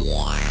Yeah.